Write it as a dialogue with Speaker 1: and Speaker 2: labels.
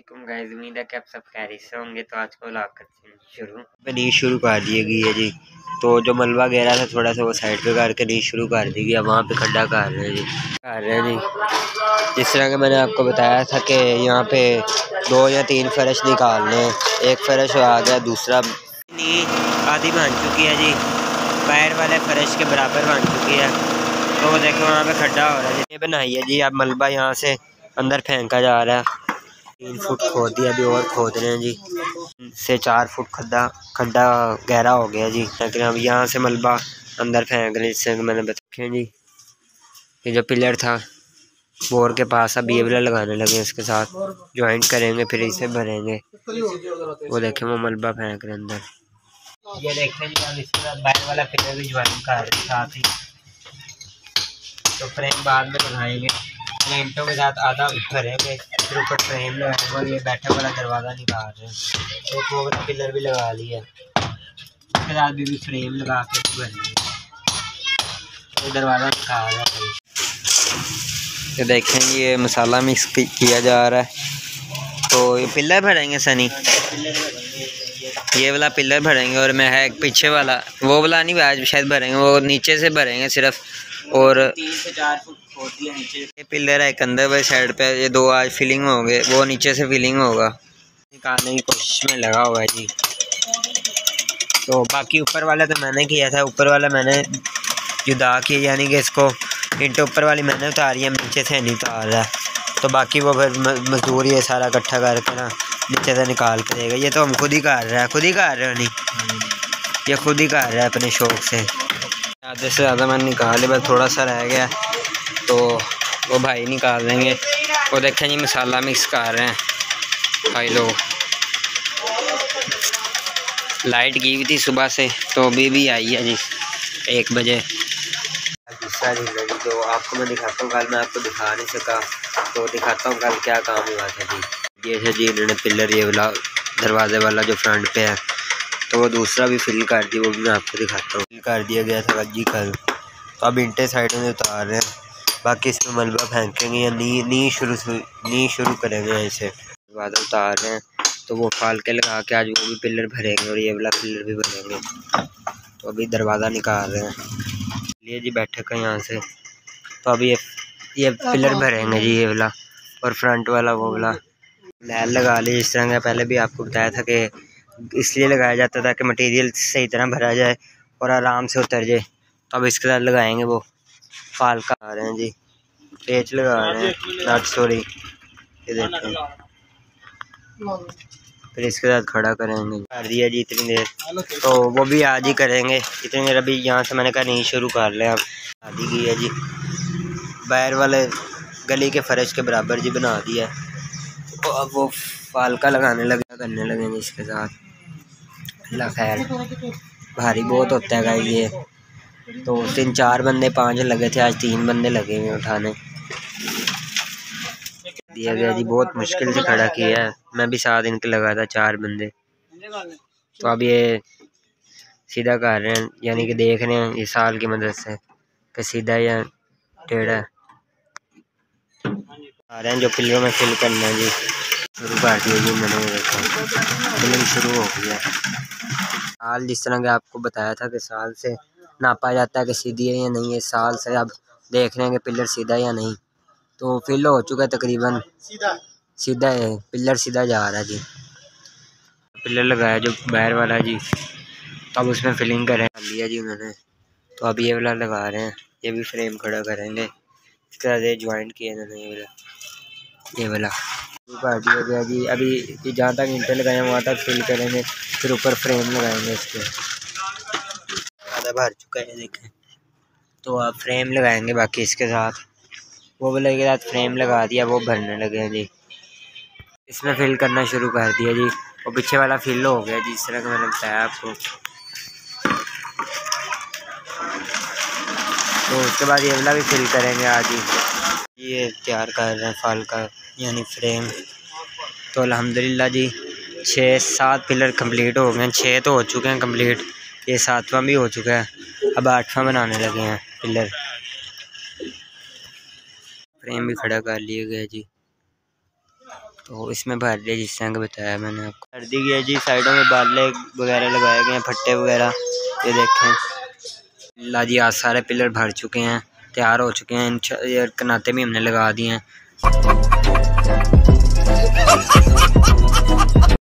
Speaker 1: वालेकुम गाइस, उम्मीद है कि आप सब खैरियत से होंगे। तो आज को हैं शुरू। नींद शुरू कर दी गई है जी तो जो मलबा गहरा था, थोड़ा सा वो साइड पे करके नींद शुरू कर दी गई। है वहाँ पे खड्डा कर रहे हैं जी। कर रहे हैं जी। जिस तरह के मैंने आपको बताया था कि यहाँ पे दो या तीन फर्श निकालने एक फर्श आ गया, दूसरा नींद आधी बन चुकी है जी। पैर वाले फर्श के बराबर बन चुकी है। तो देखो, वहाँ पे खड्डा हो रहा है ये बनाई है जी, अब मलबा यहाँ से अंदर फेंका जा रहा है। तीन फुट खोद दिया, अभी और खोद रहे हैं जी। से चार फुट खड्डा खड्डा गहरा हो गया जी। लेकिन अब यहाँ से मलबा अंदर फेंक रहे जिससे मैंने बताया जी, ये जो पिलर था, बोर के पास अब ये वाला लगाने लगे इसके साथ। ज्वाइंट करेंगे, फिर इसे भरेंगे। वो देखें, वो मलबा फेंक रहे अंदर। ये देखें जी, अब इसके साथ बैक वाला पिलर भी ज्वाइन कर रहे साथ ही। तो फ्रेम बाद में लगाएँगे फ्रेमों के साथ आधा भरेंगे फिर ऊपर फ्रेम लगाएँगे और ये बैठक वाला दरवाज़ा निकाल रहे हैं। एक वो पिलर भी लगा लिया उसके साथ भी, भी फ्रेम लगा के भरेंगे तो दरवाज़ा निकाल रहा है ये देखें ये मसाला मिक्स किया जा रहा है। तो ये पिलर भरेंगे सनी? ये वाला पिलर भरेंगे और मैं है पीछे वाला। वो वाला नहीं, आज शायद भरेंगे, वो नीचे से भरेंगे सिर्फ़। और ये पिलर है एक अंदर वाली साइड पे, ये दो आज फिलिंग होंगे वो नीचे से फिलिंग होगा। निकालने की कोशिश में लगा हुआ है जी। तो बाकी ऊपर वाला तो मैंने किया था, ऊपर वाला मैंने जुदा किया, यानी कि इसको इंट ऊपर वाली मैंने उतारी है, नीचे से नहीं उतार। रहा तो बाकी वो फिर मजदूर ये सारा इकट्ठा करके ना। नीचे से निकाल के देगा। ये तो हम खुद ही कर रहे हैं, खुद ही कर रहे हो, नहीं? ये खुद ही कर रहा है अपने शौक से। आधे से ज़्यादा मैंने निकाल, बस थोड़ा सा रह गया। तो वो भाई निकाल देंगे। वो देखें जी, मसाला मिक्स कर रहे हैं। भाई लोग। लाइट की हुई थी सुबह से तो अभी भी आई है जी, एक बजे। तो आपको मैं दिखाता हूँ, कल मैं आपको दिखा नहीं सका। तो दिखाता हूँ कल क्या काम हुआ था जी। ये है जी इन्होंने पिलर ये वाला दरवाजे वाला जो फ्रंट पे है। तो वो दूसरा भी फिल कर दिया वो भी मैं आपको दिखाता हूँ। फिल कर दिया गया था जी कल। तो अब इंटे साइड में उतार रहे हैं। बाकी इसमें मलबा फेंकेंगे या नी नी शुरू नी शुरू करेंगे ऐसे। बाद उतार रहे हैं। तो वो फाल के लगा के आज वो भी पिलर भरेंगे और ये वाला पिलर भी भरेंगे। तो अभी दरवाज़ा निकाल रहे हैं। लिए जी बैठे का यहाँ से। तो अभी ये ये पिलर भरेंगे जी ये वाला और फ्रंट वाला वो वाला। लैल लगा ली। इस तरह का पहले भी आपको बताया था कि इसलिए लगाया जाता था कि मटेरियल सही तरह भरा जाए और आराम से उतर जाए। तो अब इसके साथ लगाएँगे वो। फाल का आ रहे हैं जी। पेच लगा रहे हैं। सॉरी ये देखें फिर इसके साथ खड़ा करेंगे। कर दिया जी इतनी देर। तो वो भी आज ही करेंगे। इतनी देर अभी यहाँ से मैंने कहा नहीं, शुरू कर लिया अब। शादी की है जी। बैर वाले गली के फर्श के बराबर जी बना दिया। तो अब वो फालका लगाने लगे करने लगेंगे इसके साथ। अल्लाह खैर, भारी बहुत होता है ये। तो तीन चार बंदे, पाँच लगे थे, आज तीन बंदे लगे हुए उठाने। दिया गया जी बहुत मुश्किल से खड़ा किया है। मैं भी सात इनके लगा था, चार बंदे। तो अब ये सीधा कर रहे हैं, यानी कि देख रहे हैं ये साल की मदद से, कि सीधा या टेढ़ा। आ रहे हैं जो पिलरों में फिल करना है जी। शुरू कर दिया जी मैंने देखा फ़िल्म शुरू हो गया साल जिस तरह के आपको बताया था कि साल से नापा जाता है कि सीधी है या नहीं है साल से अब देख रहे हैं कि पिलर सीधा या नहीं। तो फिल हो चुका है तकरीबन। सीधा। है पिलर सीधा जा रहा है जी। पिलर लगाया जो बैर वाला जी तो अब उसमें फिलिंग करें। लिया जी उन्होंने तो अब ये वाला लगा रहे हैं। ये भी फ्रेम खड़ा करेंगे। इसके बाद ये ज्वाइंट किया इन्होंने ये वाला। ये वाला। कर दिया गया जी। अभी जहाँ तक इंटर लगाए वहाँ तक फिल करेंगे। फिर ऊपर फ्रेम लगाएँगे इसके। भर चुका है, देखें। तो आप फ्रेम लगाएँगे बाकी इसके साथ। वो वाले के साथ फ्रेम लगा दिया, वो भरने लगे हैं जी। इसमें फिल करना शुरू कर दिया जी। और पीछे वाला फिल हो गया जी इस तरह का मैंने बताया आपको। तो उसके बाद ये वाला भी फिल करेंगे आज ही। ये तैयार कर रहे हैं, फल का यानी फ्रेम। तो अल्हम्दुलिल्लाह जी, छः सात पिलर कंप्लीट हो गए हैं। छः तो हो चुके हैं कंप्लीट। ये सातवां भी हो चुका है। अब आठवां बनाने लगे हैं पिलर। फ्रेम भी खड़ा कर लिए गए जी। तो इसमें भर दिया जिस तरह का बताया मैंने आपको। कर दी है जी, साइडों में बाले वगैरह लगाए गए हैं, फट्टे वगैरह। ये देखें। ला जी, आज सारे पिलर भर चुके हैं, तैयार हो चुके हैं। इन कनाते भी हमने लगा दिए हैं। Ha ha ha!